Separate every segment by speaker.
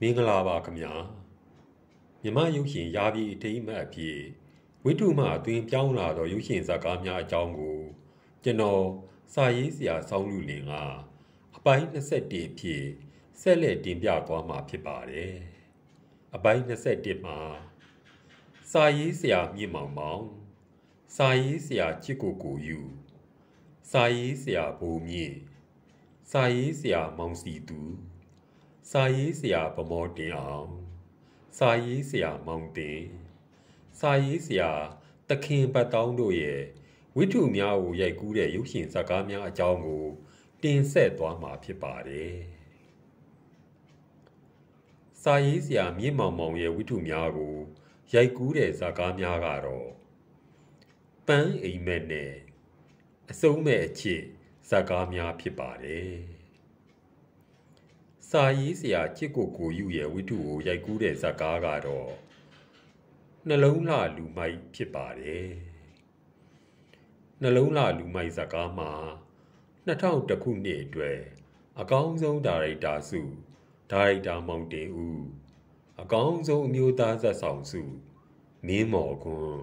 Speaker 1: မင်္ဂလာပါခင်ဗျာမြမရုပ်ရှင်ရာပြည်အထိမ်းအမှတ်အဖြစ်ဝိတုမှအတွင်ပြောင်းလာသောရုပ်ရှင်ဇာတ်ကားများအကြောင်းကိုကျွန်တော်စာရေးဆရာဆောင်းလူလင်ကအပိုင်း21ဖြစ်ဆက်လက်တင်ပြသွားမှာဖြစ်ပါတယ်အပိုင်း21မှာစာရေးဆရာမြင့်မောင်မောင်စာရေးဆရာချစ်ကိုကိုယူစာရေးဆရာဘိုးမြင့်စာရေးဆရာမောင်စီသူ စာရေးဆရာဗမောတင်အောင်စာရေးဆရာမောင်တင်စာရေးဆရာတခင်ပတ်တောင်းတို့ရဲ့ဝိထုများကိုရိုက်ကူးတဲ့ရုပ်ရှင်ဇာတ်ကားများအကြောင်းကို တင်ဆက်သွားမှာဖြစ်ပါတယ်စာရေးဆရာမြင့်မောင်မောင်ရဲ့ဝိထုများကိုရိုက်ကူးတဲ့ဇာတ်ကားများကတော့ပန်းအိမ်မက်နဲ့အစုံးမဲ့အချစ်ဇာတ်ကားများဖြစ်ပါတယ် စာရေးဆရာချစ်ကိုကိုယူရဲ့ဝိထုကိုရိုက်ကူးတဲ့ဇာတ်ကားကတော့နှလုံးလှလူမိုက်ဖြစ်ပါတယ်နှလုံးလှလူမိုက်ဇာတ်ကားမှာ2000ခုနှစ်အတွက်အကောင်းဆုံးဒါရိုက်တာစုဒါရိုက်တာမောင်တင်ဦးအကောင်းဆုံးအမျိုးသားဇာတ်ဆောင်စုမင်းမော်ကွန်း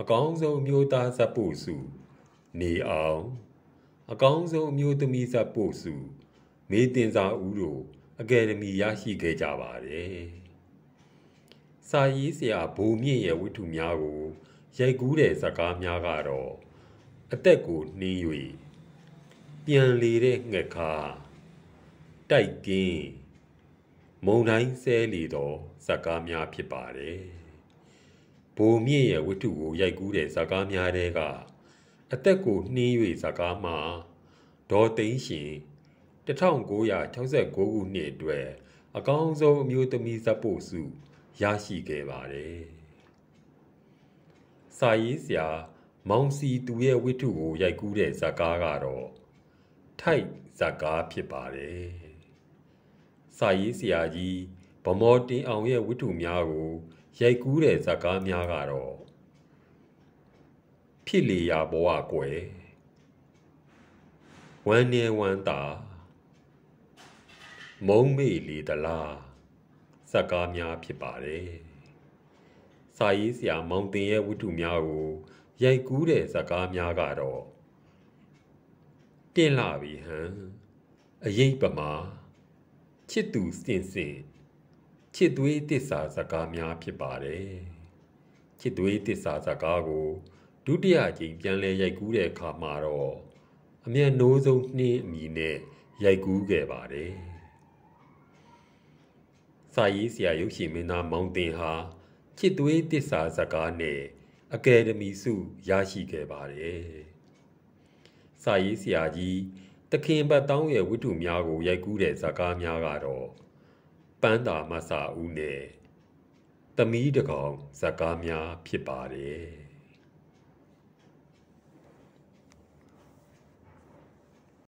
Speaker 1: အကောင်းဆုံးအမျိုးသားဇာတ်ပို့စုနေအောင်အကောင်းဆုံးအမျိုးသမီးဇာတ်ပို့စု မေတင်စာဦးတို့အကယ်ဒမီရရှိခဲ့ကြပါတယ်။စာရေးဆရာဘိုမြင့်ရဲ့ဝတ္ထုများကိုရိုက်ကူးတဲ့ဇာကားများကတော့အသက်ကိုနှင်း၍ပြန်လေတဲ့ငှက်ခါတိုက်ကင်းမုံတိုင်းဆဲလေသောဇာကားများဖြစ်ပါတယ်။ဘိုမြင့်ရဲ့ဝတ္ထုကိုရိုက်ကူးတဲ့ဇာကားများတဲကအသက်ကိုနှင်း၍ဇာကားမှာဒေါ်သိန်းရှင် 1969ခုနှစ်အတွက်အကောင်းဆုံးအမျိုးသမီးဇက်ပို့စုရရှိခဲ့ပါတယ်။စာရေးဆရာမောင်စီသူရဲ့ဝိထုကိုရိုက်ကူးတဲ့ဇာကားကတော့ထိုက်ဇာကားဖြစ်ပါတယ်။စာရေးဆရာကြီးဗမော်တင်အောင်ရဲ့ဝိထုများကိုရိုက်ကူးတဲ့ဇာကားများကတော့ဖြစ်လေရာဘဝကွယ်ဝမ်းနေဝမ်းသာ မုံမေ့လေသလားဇက်ကားများဖြစ်ပါတယ်။စာရေးဆရာမောင်တင်ရဲ့ဝတ္ထုများကိုရိုက်ကူးတဲ့ဇက်ကားများကတော့တင်လာပြီဟန်အရေးပမာချစ်သူစင်စင်ချစ်သွေးတစ္ဆာဇက်ကားများဖြစ်ပါတယ်။ချစ်သွေးတစ္ဆာဇက်ကားကိုဒုတိယကြိမ်ပြန်လဲရိုက်ကူးတဲ့အခါမှာတော့အမျက်နှိုးဆုံးနှင်းအမည်နဲ့ရိုက်ကူးခဲ့ပါတယ်။ စာရေးဆရာရုပ်ရှင်မင်းသားမောင်တင်ဟာချစ်သွေးတစ္ဆာဇကားနဲ့အကယ်ဒမီဆုရရှိခဲ့ပါတယ်။စာရေးဆရာကြီးတခင်ဘတ်တောင်းရဲ့ဝတ္ထုများကိုရိုက်ကူးတဲ့ဇကားများကတော့ပန်းတာမဆာဦးနဲ့သမီးတကောင်ဇကားများဖြစ်ပါတယ်။